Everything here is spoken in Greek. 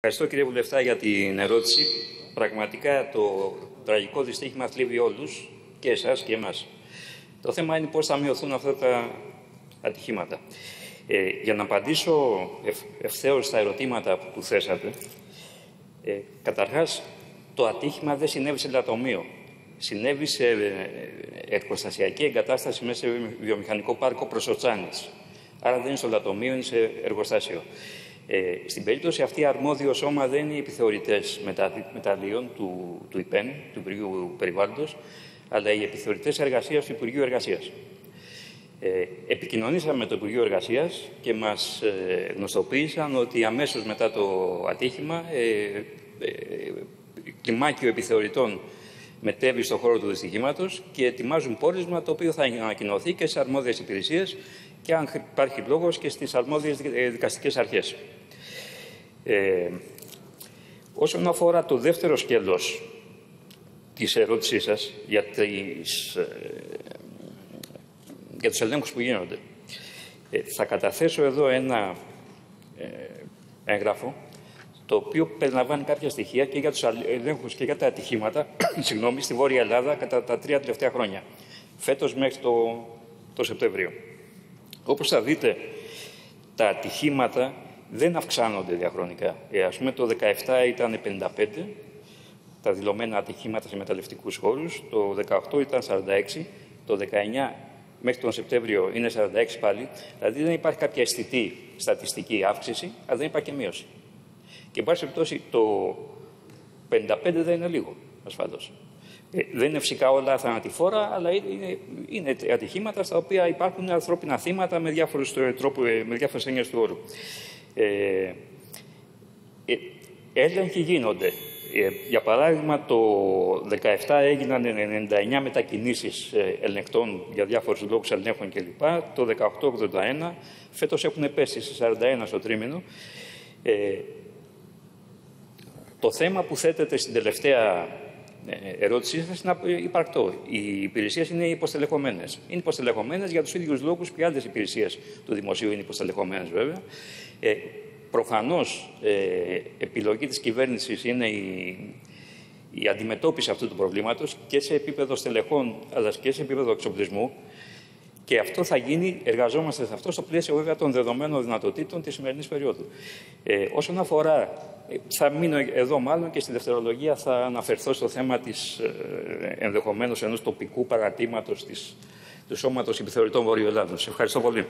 Ευχαριστώ κύριε Βουλευτά για την ερώτηση. Πραγματικά το τραγικό δυστύχημα θλίβει όλους, και εσάς και εμάς. Το θέμα είναι πώς θα μειωθούν αυτά τα ατυχήματα. Ε, για να απαντήσω ευ, ευθέως στα ερωτήματα που θέσατε, ε, καταρχάς το ατύχημα δεν συνέβη σε λατομείο. Συνέβη σε ε, εργοστασιακή εγκατάσταση μέσα σε βιομηχανικό πάρκο Προσοτσάνης. Άρα δεν είναι στο λατομείο, είναι σε εργοστάσιο. Ε, στην περίπτωση αυτή, αρμόδιο σώμα δεν είναι οι επιθεωρητές μεταλλίων του, του ΙΠΕΝ, του Υπουργείου Περιβάλλοντος, αλλά οι επιθεωρητές εργασίας του Υπουργείου Εργασίας. Ε, επικοινωνήσαμε με το Υπουργείο Εργασίας και μας ε, γνωστοποίησαν ότι αμέσως μετά το ατύχημα ε, ε, κλιμάκιο επιθεωρητών μετέβει στον χώρο του δυστυχήματος και ετοιμάζουν πόρισμα το οποίο θα ανακοινωθεί και στι αρμόδιες υπηρεσίες και αν υπάρχει λόγος και στις αρμόδιες δικαστικές αρχές. Ε, όσον αφορά το δεύτερο σκέλος της ερώτησής σας για, τις, ε, για τους ελέγχους που γίνονται, ε, θα καταθέσω εδώ ένα ε, έγγραφο το οποίο περιλαμβάνει κάποια στοιχεία και για τους ελέγχους και για τα ατυχήματα συγγνώμη, στη Βόρεια Ελλάδα κατά τα τρία τελευταία χρόνια, φέτος μέχρι το, το Σεπτέμβριο. Όπως θα δείτε, τα ατυχήματα δεν αυξάνονται διαχρονικά. Ε, ας πούμε, το 2017 ήταν 55 τα δηλωμένα ατυχήματα σε μεταλλευτικούς χώρους, το 2018 ήταν 46, το 19 μέχρι τον Σεπτέμβριο είναι 46 πάλι. Δηλαδή δεν υπάρχει κάποια αισθητή στατιστική αύξηση, αλλά δεν υπάρχει και μείωση. Και εν πάση περιπτώσει το 55 δεν είναι λίγο, ασφαλώς. Ε, δεν είναι φυσικά όλα θανατηφόρα, αλλά είναι, είναι ατυχήματα στα οποία υπάρχουν ανθρώπινα θύματα με, διάφορους τρόπου, ε, με διάφορες έννοιες του όρου. Ε, ε, έλεγχοι γίνονται. Ε, για παράδειγμα, το 2017 έγιναν 99 μετακινήσεις ελεγκτών για διάφορους λόγους ελέγχων κλπ. Το 18 81, φέτος έχουν πέσει σε 41 στο τρίμηνο. Ε, το θέμα που θέτεται στην τελευταία ε, ερώτησή σας είναι υπαρκτό. Οι υπηρεσίες είναι υποστελεχωμένες. Είναι υποστελεχωμένες για τους ίδιους λόγους που οι άλλες υπηρεσίες του δημοσίου είναι υποστελεχωμένες, βέβαια. Ε, Προφανώς, ε, επιλογή της κυβέρνησης είναι η, η αντιμετώπιση αυτού του προβλήματος και σε επίπεδο στελεχών αλλά και σε επίπεδο εξοπλισμού. Και αυτό θα γίνει, εργαζόμαστε σε αυτό στο πλαίσιο βέβαια των δεδομένων δυνατοτήτων της σημερινής περίοδου. Ε, όσον αφορά, ε, θα μείνω εδώ μάλλον και στη δευτερολογία θα αναφερθώ στο θέμα της ε, ενδεχομένως ενός τοπικού παρατήματος του Σώματος Επιθεωρητών Βορειοελλάδος. Ευχαριστώ πολύ.